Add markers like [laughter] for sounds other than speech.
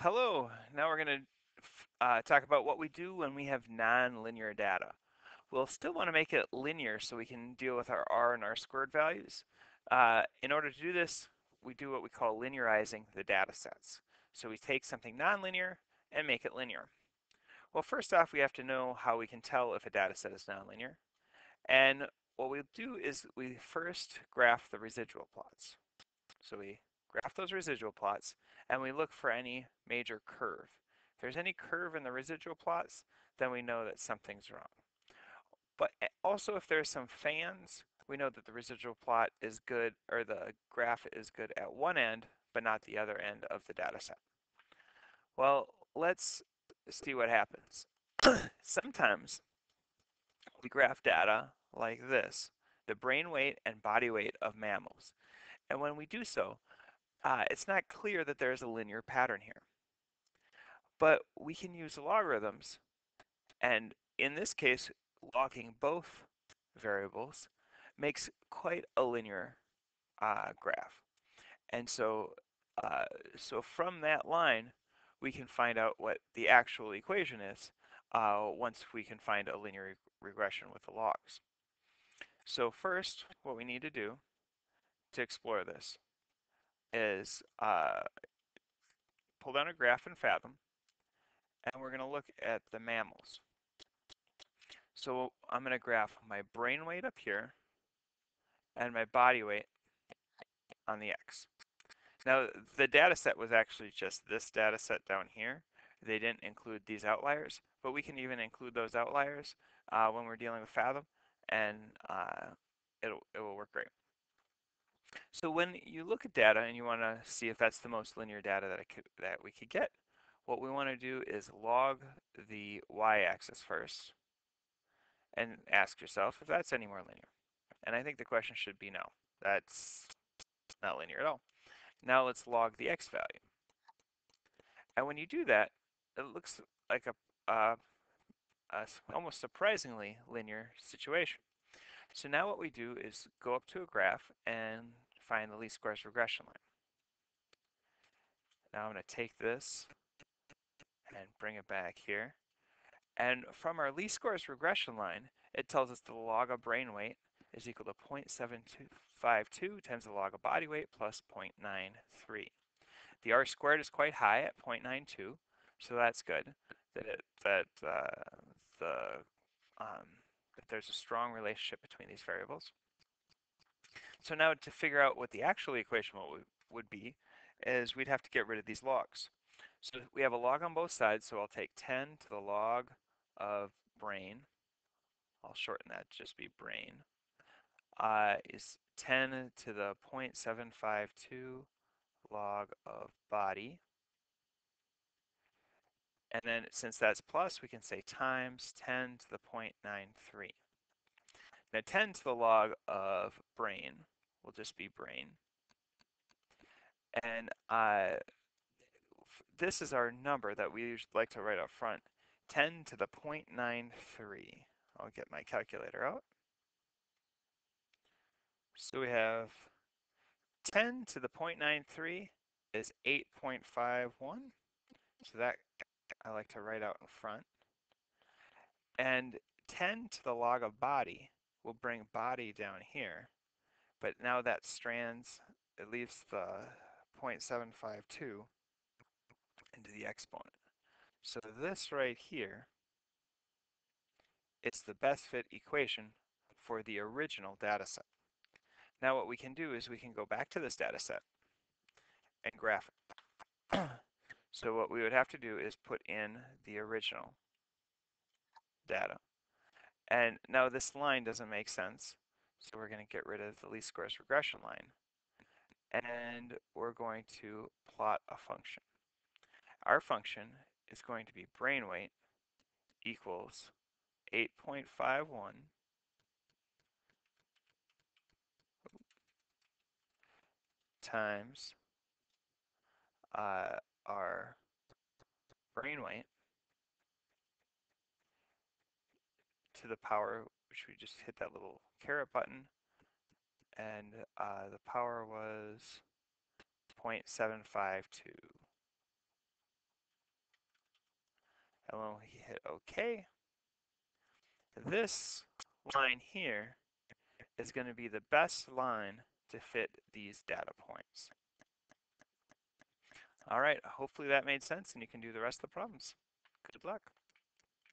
Hello, now we're going to uh, talk about what we do when we have non-linear data. We'll still want to make it linear so we can deal with our r and r squared values. Uh, in order to do this, we do what we call linearizing the data sets. So we take something nonlinear and make it linear. Well, first off, we have to know how we can tell if a data set is nonlinear. And what we'll do is we first graph the residual plots. So we graph those residual plots, and we look for any major curve. If there's any curve in the residual plots, then we know that something's wrong. But eh, also if there's some fans, we know that the residual plot is good, or the graph is good at one end, but not the other end of the data set. Well, let's see what happens. [coughs] Sometimes we graph data like this, the brain weight and body weight of mammals. And when we do so, uh, it's not clear that there's a linear pattern here. But we can use logarithms, and in this case, logging both variables makes quite a linear uh, graph. And so, uh, so from that line, we can find out what the actual equation is uh, once we can find a linear regression with the logs. So first, what we need to do to explore this is uh, pull down a graph in Fathom, and we're going to look at the mammals. So I'm going to graph my brain weight up here and my body weight on the x. Now, the data set was actually just this data set down here. They didn't include these outliers, but we can even include those outliers uh, when we're dealing with Fathom, and uh, it will work great. So when you look at data and you want to see if that's the most linear data that, could, that we could get, what we want to do is log the y-axis first and ask yourself if that's any more linear. And I think the question should be no. That's not linear at all. Now let's log the x value. And when you do that, it looks like a, uh, a almost surprisingly linear situation. So now what we do is go up to a graph and find the least squares regression line. Now I'm going to take this and bring it back here. And from our least squares regression line, it tells us the log of brain weight is equal to 0.752 times the log of body weight plus 0.93. The r squared is quite high at 0.92, so that's good. That it, that uh, the um, that there's a strong relationship between these variables. So now to figure out what the actual equation would be, is we'd have to get rid of these logs. So we have a log on both sides, so I'll take 10 to the log of brain. I'll shorten that just be brain. Uh, is 10 to the 0.752 log of body. And then since that's plus, we can say times 10 to the 0.93. Now 10 to the log of brain will just be brain. And uh, this is our number that we like to write up front. 10 to the 0.93. I'll get my calculator out. So we have 10 to the 0.93 is 8.51. So that I like to write out in front. And 10 to the log of body will bring body down here. But now that strands, it leaves the 0.752 into the exponent. So this right here, it's the best fit equation for the original data set. Now what we can do is we can go back to this data set and graph it. [clears throat] so what we would have to do is put in the original data. And now this line doesn't make sense, so we're going to get rid of the least squares regression line. And we're going to plot a function. Our function is going to be brain weight equals 8.51 times uh, our brain weight to the power, which we just hit that little caret button, and uh, the power was 0.752. And when we hit OK, this line here is going to be the best line to fit these data points. All right, hopefully that made sense and you can do the rest of the problems. Good luck.